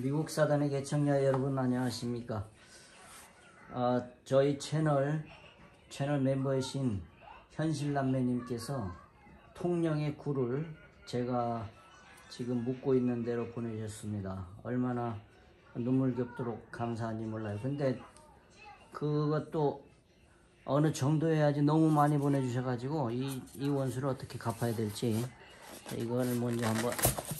미국 사단의 개청자 여러분 안녕하십니까? 아, 저희 채널 채널 멤버이신 현실남매님께서 통영의 굴을 제가 지금 묵고 있는 대로 보내주셨습니다. 얼마나 눈물겹도록 감사한지 몰라요. 근데 그것도 어느 정도 해야지 너무 많이 보내주셔가지고 이, 이 원수를 어떻게 갚아야 될지 이거를 먼저 한번 어,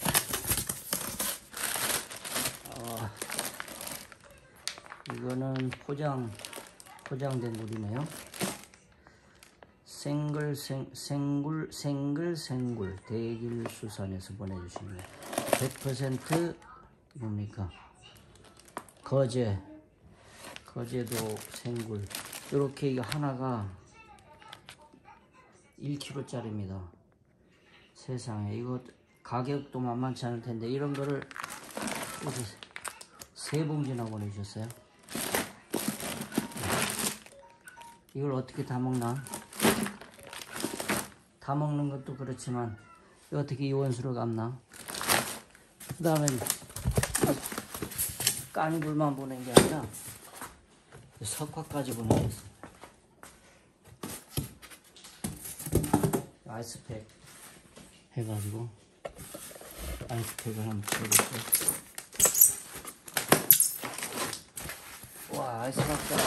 이거는 포장 포장된 물이네요. 생글 생, 생굴 생글 생굴. 대길 수산에서 보내주신 거예요 100% 뭡니까? 거제. 거제도 생굴. 이렇게 이거 하나가 1kg짜리입니다. 세상에. 이거 가격도 만만치 않을 텐데 이런 거를 세 봉지나 보내주셨어요? 이걸 어떻게 다 먹나? 다 먹는 것도 그렇지만 어떻게 이 원수로 갚나? 그 다음에 깐굴만 보낸 게 아니라 석화까지 보내줬어 아이스팩 해가지고 아이스팩을 한번 쳐볼게요 와 아이스박스랑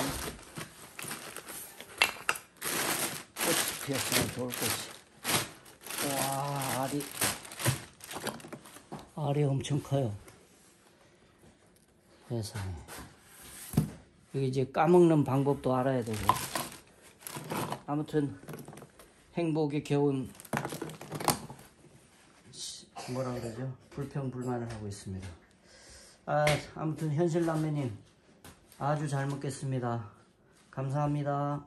꽃이 피었으면 좋을 것이? 와 알이. 알이 엄청 커요. 세상에. 여기 이제 까먹는 방법도 알아야 되고. 아무튼 행복의 겨운 뭐라 그러죠? 불평불만을 하고 있습니다. 아 아무튼 현실남매님 아주 잘 먹겠습니다. 감사합니다